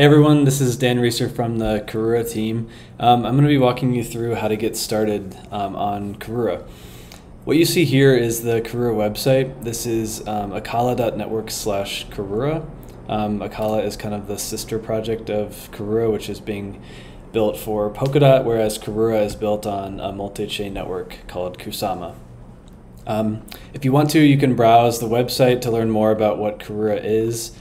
Hey everyone, this is Dan Reecer from the Karura team. Um, I'm going to be walking you through how to get started um, on Karura. What you see here is the Karura website. This is um, acala.network slash Karura. Um, Acala is kind of the sister project of Karura, which is being built for Polkadot, whereas Karura is built on a multi-chain network called Kusama. Um, if you want to, you can browse the website to learn more about what Karura is.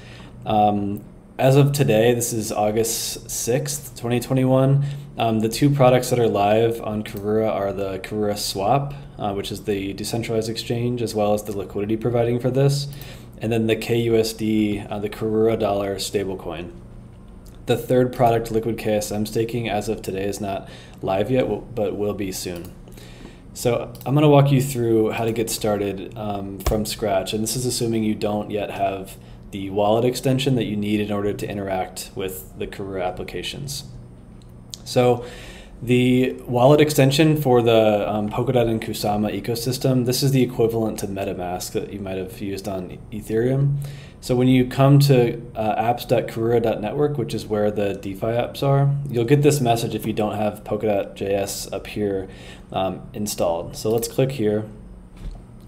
Um, as of today, this is August 6th, 2021. Um, the two products that are live on Karura are the Karura Swap, uh, which is the decentralized exchange, as well as the liquidity providing for this, and then the KUSD, uh, the Karura Dollar stablecoin. The third product, Liquid KSM staking, as of today is not live yet, but will be soon. So I'm going to walk you through how to get started um, from scratch, and this is assuming you don't yet have the wallet extension that you need in order to interact with the Karura applications. So the wallet extension for the um, Polkadot and Kusama ecosystem, this is the equivalent to MetaMask that you might have used on Ethereum. So when you come to uh, apps.karura.network, which is where the DeFi apps are, you'll get this message if you don't have Polkadot.js up here um, installed. So let's click here.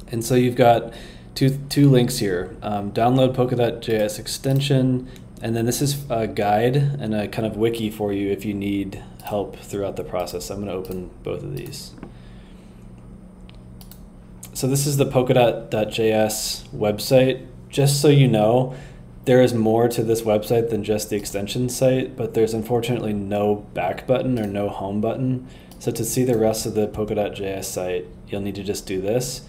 And so you've got two, two links here. Um, download Polkadot.js extension, and then this is a guide and a kind of wiki for you if you need help throughout the process. I'm going to open both of these. So this is the Polkadot.js website. Just so you know, there is more to this website than just the extension site, but there's unfortunately no back button or no home button. So to see the rest of the Polkadot.js site, you'll need to just do this.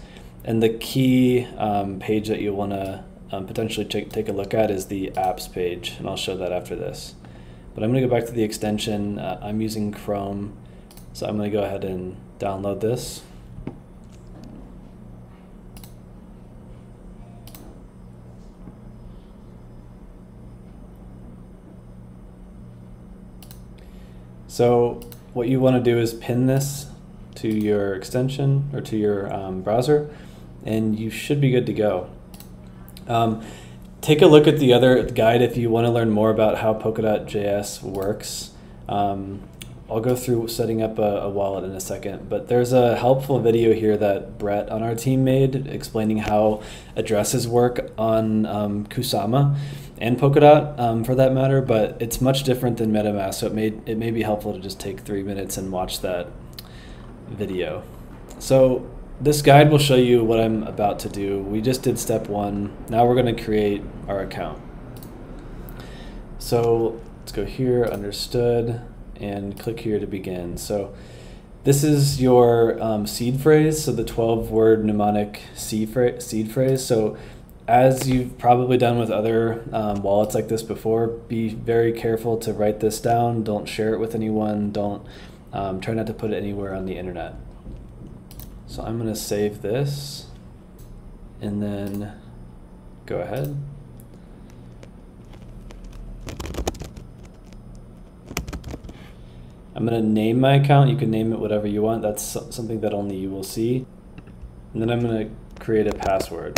And the key um, page that you want to um, potentially take, take a look at is the apps page, and I'll show that after this. But I'm going to go back to the extension. Uh, I'm using Chrome, so I'm going to go ahead and download this. So what you want to do is pin this to your extension or to your um, browser and you should be good to go. Um, take a look at the other guide if you want to learn more about how Polkadot.js works. Um, I'll go through setting up a, a, wallet in a second, but there's a helpful video here that Brett on our team made explaining how addresses work on um, Kusama and Polkadot um, for that matter, but it's much different than MetaMask, so it may, it may be helpful to just take three minutes and watch that video. So this guide will show you what I'm about to do. We just did step one. Now we're going to create our account. So let's go here, understood, and click here to begin. So this is your um, seed phrase, so the 12 word mnemonic seed, phrase. So as you've probably done with other um, wallets like this before, be very careful to write this down. Don't share it with anyone. Don't um, try not to put it anywhere on the internet. So I'm going to save this and then go ahead. I'm going to name my account. You can name it whatever you want. That's something that only you will see. And then I'm going to create a password.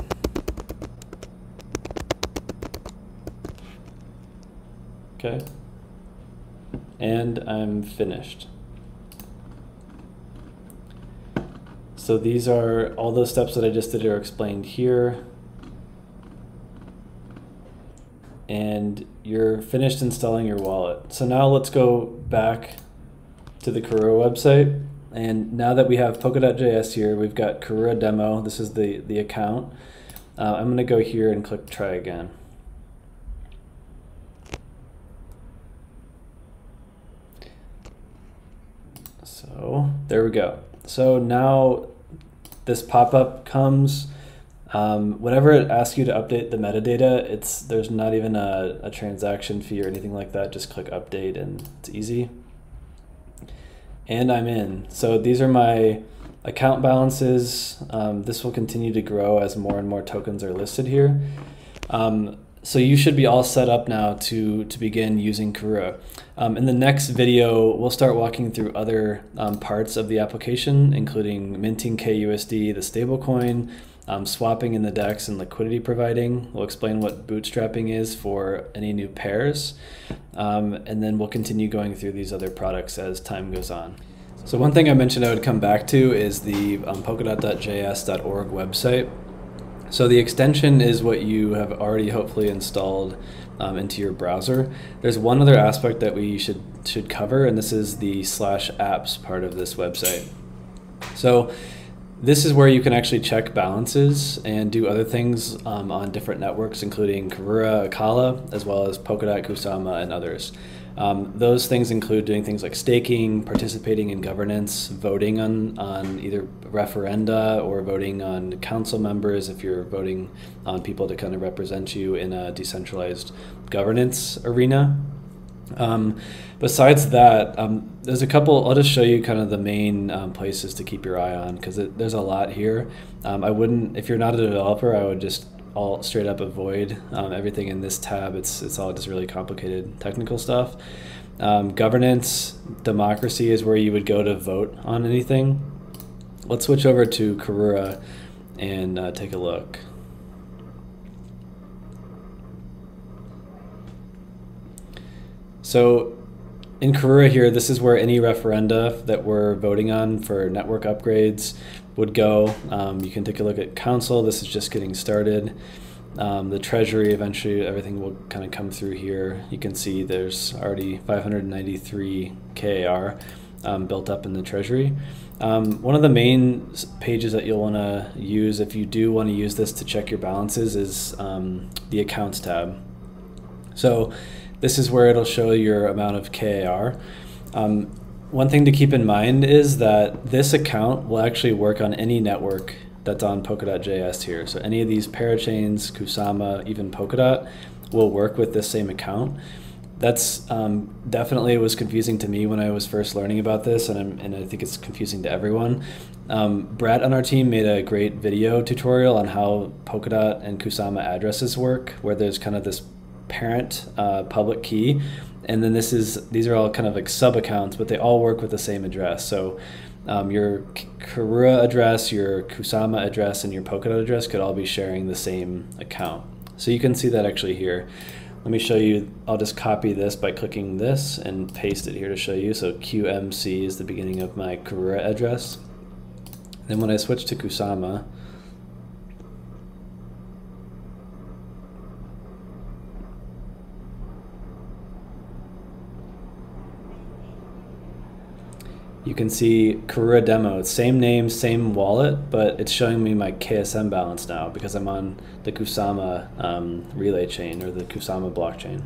Okay. And I'm finished. So these are all those steps that I just did are explained here. And you're finished installing your wallet. So now let's go back to the Karura website. And now that we have Polka.js here, we've got Karura demo. This is the, the account. Uh, I'm going to go here and click try again. So there we go. So now this pop-up comes. Um, whenever it asks you to update the metadata, it's there's not even a, a transaction fee or anything like that. Just click update and it's easy. And I'm in. So these are my account balances. Um, this will continue to grow as more and more tokens are listed here. Um, so you should be all set up now to, to begin using Karura. Um, in the next video, we'll start walking through other um, parts of the application, including minting KUSD, the stablecoin, um, swapping in the DEX and liquidity providing. We'll explain what bootstrapping is for any new pairs. Um, and then we'll continue going through these other products as time goes on. So one thing I mentioned I would come back to is the um, polkadot.js.org website. So the extension is what you have already hopefully installed um, into your browser. There's one other aspect that we should should cover, and this is the slash apps part of this website. So this is where you can actually check balances and do other things um, on different networks, including Karura, Acala, as well as Polkadot, Kusama, and others. Um, those things include doing things like staking, participating in governance, voting on, on either referenda or voting on council members if you're voting on people to kind of represent you in a decentralized governance arena. Um, besides that, um, there's a couple. I'll just show you kind of the main um, places to keep your eye on because there's a lot here. Um, I wouldn't, if you're not a developer, I would just all straight up avoid um, everything in this tab. It's it's all just really complicated technical stuff. Um, governance, democracy is where you would go to vote on anything. Let's switch over to Karura and uh, take a look. So in Karura here, this is where any referenda that we're voting on for network upgrades would go. Um, you can take a look at council. This is just getting started. Um, the treasury, eventually everything will kind of come through here. You can see there's already 593 KAR um, built up in the treasury. Um, one of the main pages that you'll want to use if you do want to use this to check your balances is um, the accounts tab. So this is where it'll show your amount of KAR. Um, one thing to keep in mind is that this account will actually work on any network that's on Polkadot.js here. So any of these parachains, Kusama, even Polkadot will work with this same account. That's um, definitely was confusing to me when I was first learning about this, and, I'm, and I think it's confusing to everyone. Um, Brett on our team made a great video tutorial on how Polkadot and Kusama addresses work, where there's kind of this parent uh, public key. And then this is these are all kind of like sub accounts but they all work with the same address. So um, your Karura address your Kusama address and your Polkadot address could all be sharing the same account. So you can see that actually here. Let me show you I'll just copy this by clicking this and paste it here to show you. So QMC is the beginning of my Karura address. Then when I switch to Kusama you can see Karura demo. Same name, same wallet, but it's showing me my KSM balance now because I'm on the Kusama um, relay chain or the Kusama blockchain.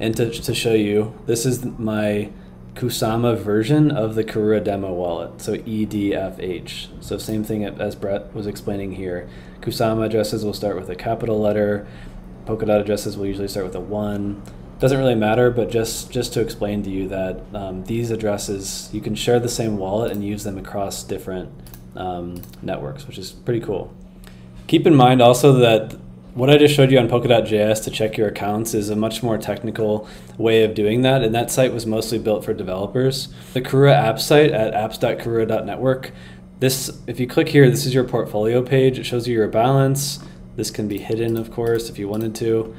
And to, to show you, this is my Kusama version of the Karura demo wallet, so EDFH. So same thing as Brett was explaining here. Kusama addresses will start with a capital letter. Polkadot addresses will usually start with a 1 doesn't really matter, but just just to explain to you that um, these addresses you can share the same wallet and use them across different um, networks, which is pretty cool. Keep in mind also that what I just showed you on Polkadot.js to check your accounts is a much more technical way of doing that, and that site was mostly built for developers. The Karura app site at apps.karura.network. This, if you click here, this is your portfolio page. It shows you your balance. This can be hidden, of course, if you wanted to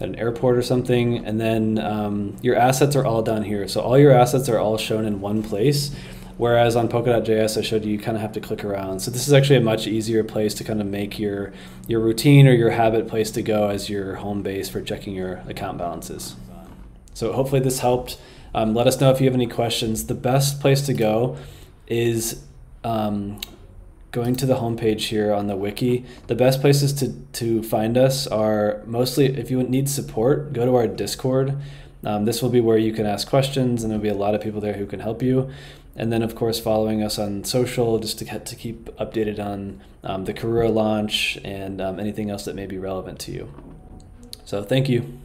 at an airport or something, and then um, your assets are all down here. So all your assets are all shown in one place. Whereas on Polkadot.js, I showed you, you kind of have to click around. So this is actually a much easier place to kind of make your your routine or your habit place to go as your home base for checking your account balances. So hopefully this helped. Um, let us know if you have any questions. The best place to go is um, going to the homepage here on the wiki, the best places to, to find us are mostly if you need support, go to our Discord. Um, this will be where you can ask questions, and there'll be a lot of people there who can help you. And then, of course, following us on social just to get to keep updated on um, the Karura launch and um, anything else that may be relevant to you. So, thank you.